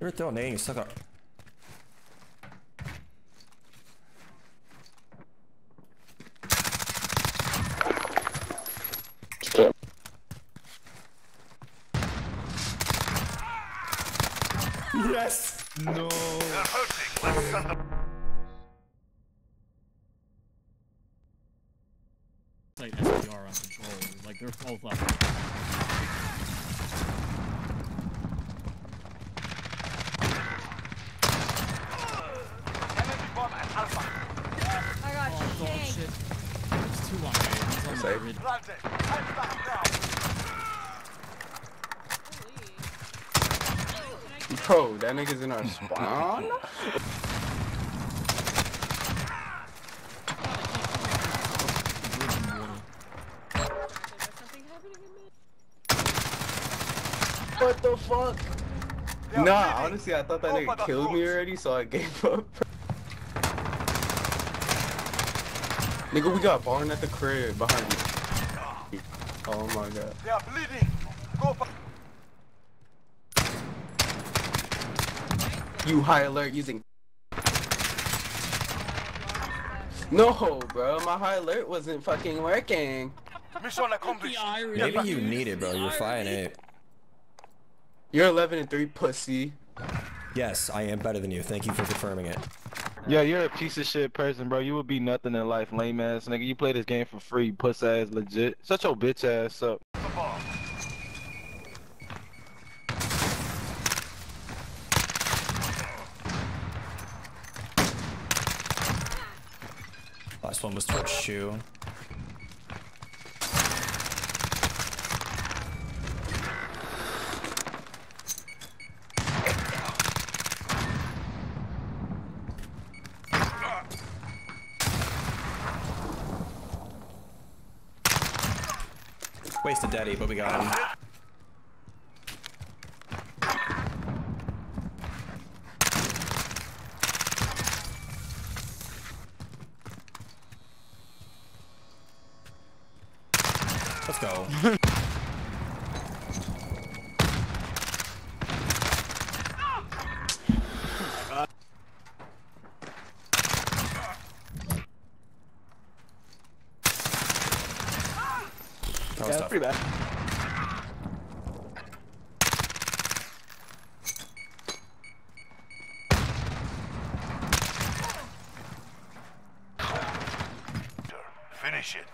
You're throwing nade, you suck up. Yes! No. They're. Let's send them. Like SPR on control. Like they're both up. Enemy bomb at Alpha. I got Oh, dog shanked. shit. It's two on A. He's on the Safe. grid. Planted. Time back now. Bro, that nigga's in our spawn? What the fuck? Are Nah, honestly, I thought that nigga killed me already, so I gave up. Nigga, we got barn at the crib behind me. Oh my god. They are bleeding. Go for You high alert using. No, bro, my high alert wasn't fucking working. mission accomplished. Maybe you need it, bro. You're fine, eh? You're 11 and 3, pussy. Yes, I am better than you. Thank you for confirming it. Yeah, you're a piece of shit person, bro. You would be nothing in life, lame ass nigga. You play this game for free, puss ass, legit. Shut your bitch ass up. Last one was towards shoe. Wasted daddy, but we got him. Let's go. Was tough. bad. Finish it.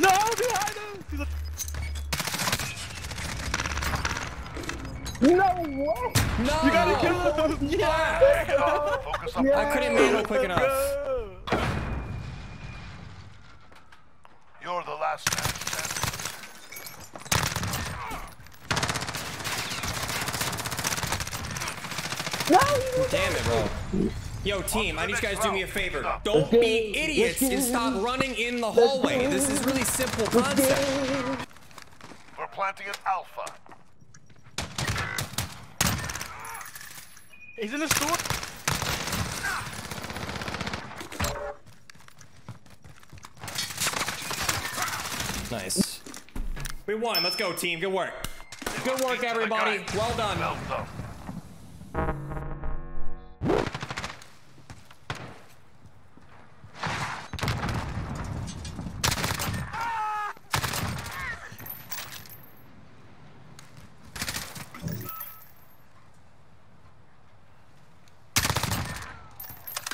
No, behind him! He's a- No! You gotta kill him! Yeah! Take it off. Focus on I couldn't mantle quick enough. You're the last man standing. Damn it, bro. Yo, team, I need you guys to do me a favor. Don't be idiots and stop running in the hallway. This is really simple concept. We're planting an Alpha. He's in the store. Nice. We won. Let's go, team. Good work. Good work, everybody. Well done. Well done.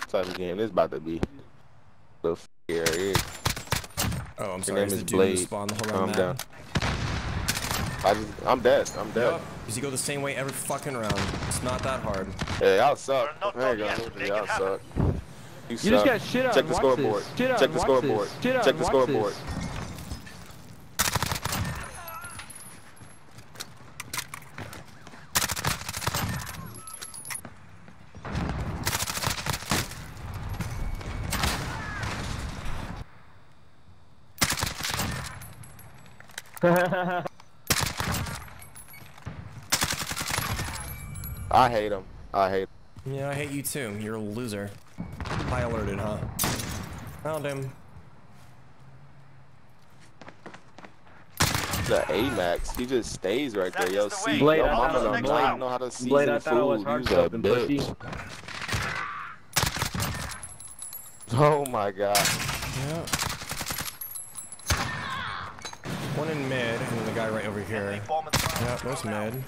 Type of game this about to be. Little scary. Oh, I'm Your sorry. name Is the is dude who Blade. spawned the whole Calm round down. I just, I'm dead. I'm dead. Yup. Does he go the same way every fucking round? It's not that hard. Hey, y'all suck. We're not There you go. yet. Make Y'all it happen. suck. You, You suck. just got shit on. Check the scoreboard. Shit on. Check the scoreboard. Shit on. Check the watch scoreboard. I hate him. I hate. him. Yeah, I hate you too. You're a loser. High alerted, huh? Found him. the Amax. He just stays right there. Yo, the see. Blade, yo, I mama thought- don't Blade- know, know how to season Blade, I thought I was food. hard You's a something pussy. bitch. Oh my god. Yeah. One in mid, and then the guy right over here. Bomb and drone. Yeah, there's mid.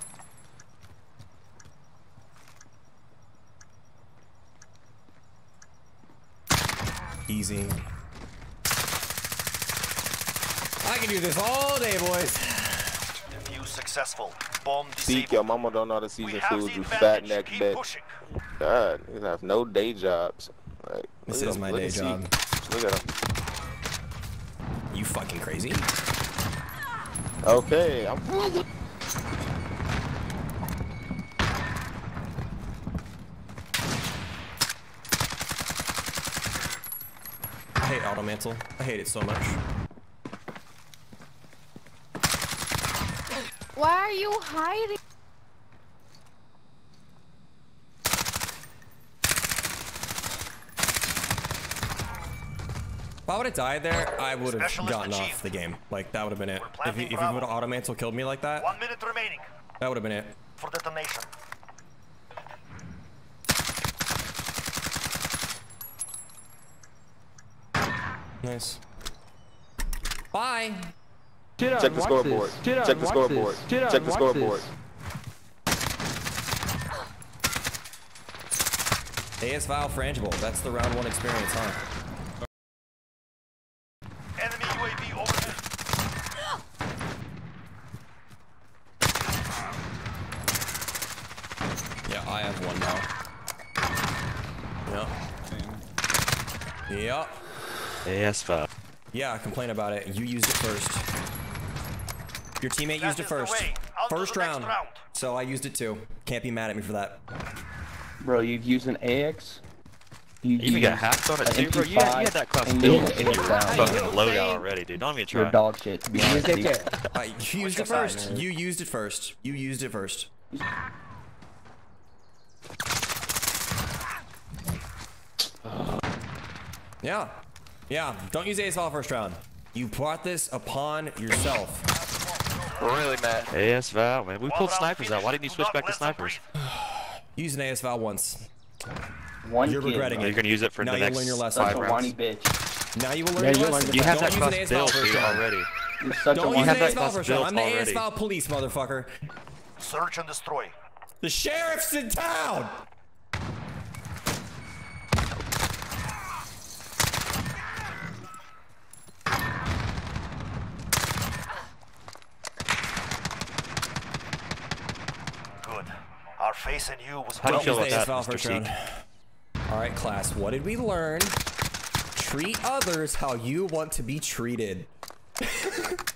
Easy. I can do this all day, boys. Defuse successful. Bomb Seek, your disabled. mama don't know how to season food. You fat advantage. neck bitch. pushing. God, you have no day jobs. Like, This is at my. Look day job. Seek. Look at him. You fucking crazy? Okay, I'm. I hate auto mantle. I hate it so much. Why are you hiding? I would have died there, I would have Specialist gotten off the game. Like, that would have been it. If he, if he would have auto mantle killed me like that, One minute remaining that would have been it. for detonation. Nice. Bye. Shit Check the scoreboard. Check the scoreboard. Check the scoreboard. AS Val frangible. That's the round one experience, huh? I have one now. Yep. Yep. AS five. Yeah, complain about it. You used it first. Your teammate That used it is the first. way. On to First round. round. So I used it too. Can't be mad at me for that. Bro, you've used an AX. You You even got hacked on it an too, bro. You had, you had that class built in your fucking loadout already, dude. Don't even You're dog shit, to be honest. with you. Used it first. You used it first. You used it first. Yeah. Yeah. Don't use ASVAL first round. You brought this upon yourself. Really, Matt? AS Val, man. We pulled snipers out. Why didn't you switch back to snipers? breathe. Use an ASVAL once. One You're kill. regretting Oh, it. you're gonna use it for Now the you'll next learn your lesson. five Such a rounds. whiny bitch. Now you will learn Yeah, your you'll lesson. You have Don't that use an class ASVAL built, first round. already. You're such Don't a use whiny an have that ASVAL class first round. I'm the already. ASVAL police, motherfucker. Search and destroy. The sheriff's in town. Good. Our face you was How do you well feel about that, Mr. Seek? All right, class. What did we learn? Treat others how you want to be treated.